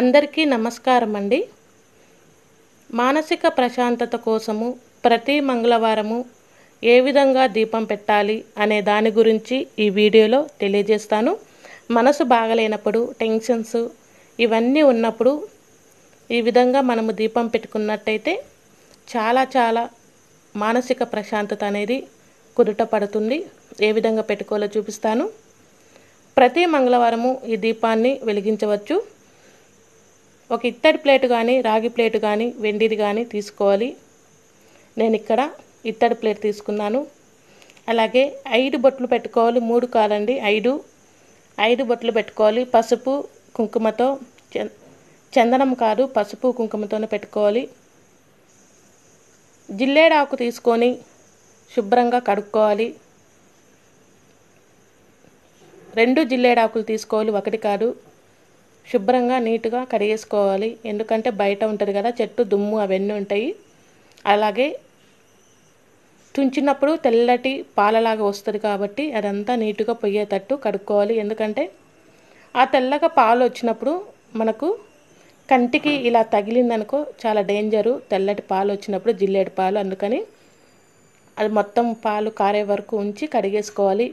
అందరికీ నమస్కారం అండి మానసిక ప్రశాంతత కోసము ప్రతి మంగళవారము ఏ విధంగా దీపం పెట్టాలి అనే దాని గురించి ఈ వీడియోలో తెలియజేస్తాను. మనసు బాగలేనప్పుడు టెన్షన్స్ ఇవన్నీ ఉన్నప్పుడు ఈ విధంగా మనము దీపం పెట్టుకున్నట్టయితే చాలా చాలా మానసిక ప్రశాంతత అనేది కుదుట పడుతుంది. ఏ విధంగా పెట్టుకోవాలో చూపిస్తాను. ప్రతి మంగళవారము ఈ దీపాన్ని వెలిగించవచ్చు. ఒక ఇత్తడి ప్లేట్ కానీ రాగి ప్లేట్ కానీ వెండిది కానీ తీసుకోవాలి. నేను ఇక్కడ ఇత్తడి ప్లేట్ తీసుకున్నాను. అలాగే ఐదు బొట్లు పెట్టుకోవాలి మూడు కాదండి ఐదు. ఐదు బొట్లు పెట్టుకోవాలి పసుపు కుంకుమతో చ- చందనం కాదు పసుపు కుంకుమతోనే పెట్టుకోవాలి. జిల్లేడాకు తీసుకొని శుభ్రంగా కడుక్కోవాలి. రెండు జిల్లేడాకులు తీసుకోవాలి ఒకటి కాదు. శుభ్రంగా నీట్గా కడిగేసుకోవాలి. ఎందుకంటే బయట ఉంటుంది కదా చెట్టు దుమ్ము అవన్నీ ఉంటాయి. అలాగే తుంచినప్పుడు తెల్లటి పాలలాగా వస్తుంది కాబట్టి అదంతా నీట్గా పొయ్యేటట్టు కడుక్కోవాలి. ఎందుకంటే ఆ తెల్లగా పాలు వచ్చినప్పుడు మనకు కంటికి ఇలా తగిలిందనుకో చాలా డేంజరు. తెల్లటి పాలు వచ్చినప్పుడు జిల్లేడు పాలు. అందుకని అది మొత్తం పాలు కారే వరకు ఉంచి కడిగేసుకోవాలి.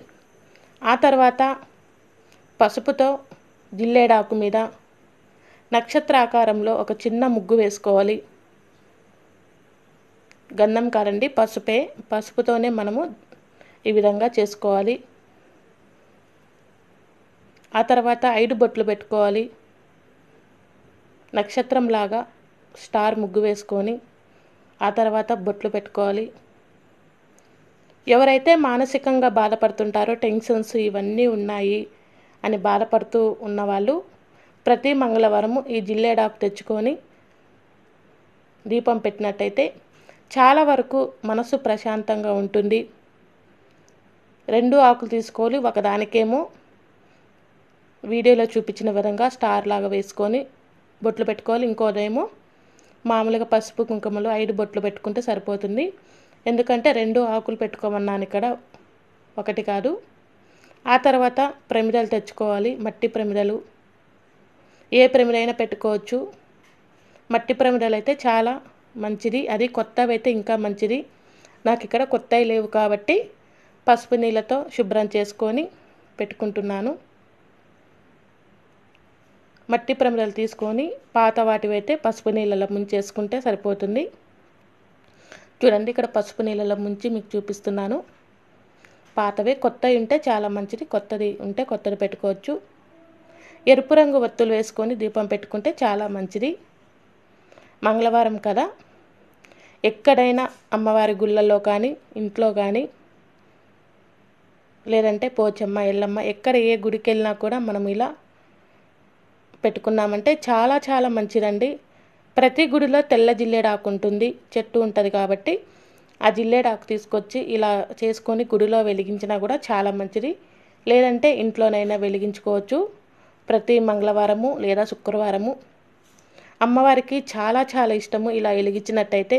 ఆ తర్వాత పసుపుతో జిల్లేడాకు మీద నక్షత్ర ఆకారంలో ఒక చిన్న ముగ్గు వేసుకోవాలి. గంధం కారండి. పసుపే పసుపుతోనే మనము ఈ విధంగా చేసుకోవాలి. ఆ తర్వాత ఐదు బొట్లు పెట్టుకోవాలి. నక్షత్రంలాగా స్టార్ ముగ్గు వేసుకొని ఆ తర్వాత బొట్లు పెట్టుకోవాలి. ఎవరైతే మానసికంగా బాధపడుతుంటారో టెన్షన్స్ ఇవన్నీ ఉన్నాయి. అని బాధపడుతూ ఉన్నవాళ్ళు ప్రతి మంగళవారము ఈ జిల్లేడాకు తెచ్చుకొని దీపం పెట్టినట్టయితే చాలా వరకు మనసు ప్రశాంతంగా ఉంటుంది. రెండు ఆకులు తీసుకోవాలి. ఒకదానికేమో వీడియోలో చూపించిన విధంగా స్టార్ లాగా వేసుకొని బొట్లు పెట్టుకోవాలి. ఇంకోదేమో మామూలుగా పసుపు కుంకుమలు ఐదు బొట్లు పెట్టుకుంటే సరిపోతుంది. ఎందుకంటే రెండు ఆకులు పెట్టుకోమన్నాను ఇక్కడ. ఒకటి కాదు. ఆ తర్వాత ప్రమిదలు తెచ్చుకోవాలి. మట్టి ప్రమిదలు. ఏ ప్రమిదైనా పెట్టుకోవచ్చు. మట్టి ప్రమిదలు అయితే చాలా మంచిది. అది కొత్తవి అయితే ఇంకా మంచిది. నాకు ఇక్కడ కొత్తవి లేవు కాబట్టి పసుపు నీళ్ళతో శుభ్రం చేసుకొని పెట్టుకుంటున్నాను. మట్టి ప్రమిదలు తీసుకొని పాత వాటివి అయితే పసుపు నీళ్ళలో ముంచేసుకుంటే సరిపోతుంది. చూడండి ఇక్కడ పసుపు నీళ్ళలో ముంచి మీకు చూపిస్తున్నాను. పాతవే కొత్తవి ఉంటే చాలా మంచిది కొత్తది ఉంటే కొత్తది పెట్టుకోవచ్చు. ఎరుపు రంగు ఒత్తులు వేసుకొని దీపం పెట్టుకుంటే చాలా మంచిది. మంగళవారం కదా. ఎక్కడైనా అమ్మవారి గుళ్ళల్లో కానీ ఇంట్లో కానీ లేదంటే పోచమ్మ ఎల్లమ్మ ఎక్కడ ఏ గుడికి వెళ్ళినా కూడా మనం ఇలా పెట్టుకున్నామంటే చాలా చాలా మంచిదండి. ప్రతి గుడిలో తెల్ల జిల్లేడాకు ఉంటుంది చెట్టు ఉంటుంది కాబట్టి ఆ జిల్లేడాకు తీసుకొచ్చి ఇలా చేసుకొని గుడిలో వెలిగించినా కూడా చాలా మంచిది. లేదంటే ఇంట్లోనైనా వెలిగించుకోవచ్చు. ప్రతి మంగళవారము లేదా శుక్రవారము. అమ్మవారికి చాలా చాలా ఇష్టము ఇలా వెలిగించినట్టయితే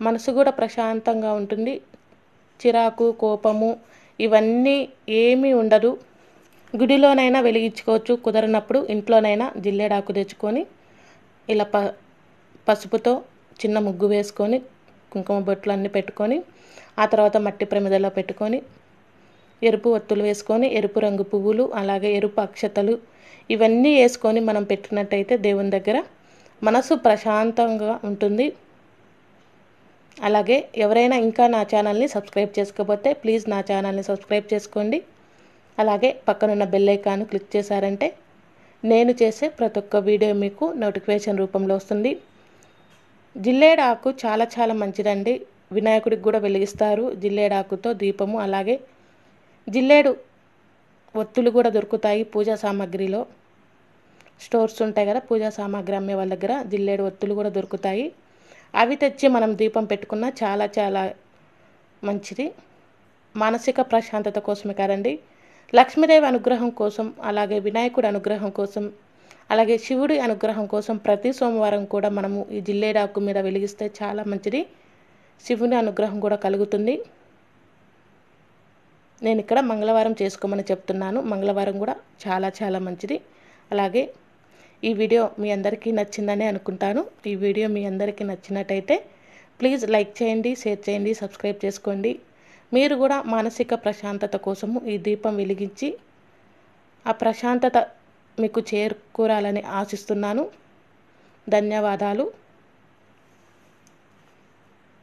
మనసు కూడా ప్రశాంతంగా ఉంటుంది. చిరాకు కోపము ఇవన్నీ ఏమీ ఉండదు. గుడిలోనైనా వెలిగించుకోవచ్చు. కుదరనప్పుడు ఇంట్లోనైనా జిల్లేడాకు తెచ్చుకొని ఇలా ప పసుపుతో చిన్న ముగ్గు వేసుకొని కుంకుమ బొట్లు అన్నీ పెట్టుకొని ఆ తర్వాత మట్టి ప్రమిదలో పెట్టుకొని ఎరుపు ఒత్తులు వేసుకొని ఎరుపు రంగు పువ్వులు అలాగే ఎరుపు అక్షతలు ఇవన్నీ వేసుకొని మనం పెట్టినట్టయితే దేవుని దగ్గర మనసు ప్రశాంతంగా ఉంటుంది. అలాగే ఎవరైనా ఇంకా నా ఛానల్ని సబ్స్క్రైబ్ చేసుకోకపోతే ప్లీజ్ నా ఛానల్ని సబ్స్క్రైబ్ చేసుకోండి. అలాగే పక్కనున్న బెల్ ఐకాన్ క్లిక్ చేశారంటే నేను చేసే ప్రతి ఒక్క వీడియో మీకు నోటిఫికేషన్ రూపంలో వస్తుంది. జిల్లేడాకు చాలా చాలా మంచిదండి. వినాయకుడికి కూడా వెలిగిస్తారు. జిల్లేడాకుతో దీపము అలాగే జిల్లేడు ఒత్తులు కూడా దొరుకుతాయి పూజా సామాగ్రిలో. స్టోర్స్ ఉంటాయి కదా పూజా సామాగ్రి అమ్మే వాళ్ళ దగ్గర జిల్లేడు ఒత్తులు కూడా దొరుకుతాయి. అవి తెచ్చి మనం దీపం పెట్టుకున్న చాలా చాలా మంచిది. మానసిక ప్రశాంతత కోసమే కదండి. లక్ష్మీదేవి అనుగ్రహం కోసం అలాగే వినాయకుడి అనుగ్రహం కోసం అలాగే శివుడి అనుగ్రహం కోసం ప్రతి సోమవారం కూడా మనము ఈ జిల్లేడాకు మీద వెలిగిస్తే చాలా మంచిది. శివుని అనుగ్రహం కూడా కలుగుతుంది. నేను ఇక్కడ మంగళవారం చేసుకోమని చెప్తున్నాను. మంగళవారం కూడా చాలా చాలా మంచిది. అలాగే ఈ వీడియో మీ అందరికీ నచ్చిందని అనుకుంటాను. ఈ వీడియో మీ అందరికీ నచ్చినట్టయితే ప్లీజ్ లైక్ చేయండి షేర్ చేయండి సబ్స్క్రైబ్ చేసుకోండి. మీరు కూడా మానసిక ప్రశాంతత కోసము ఈ దీపం వెలిగించి ఆ ప్రశాంతత మీకు చేకూరాలని ఆశిస్తున్నాను. ధన్యవాదాలు.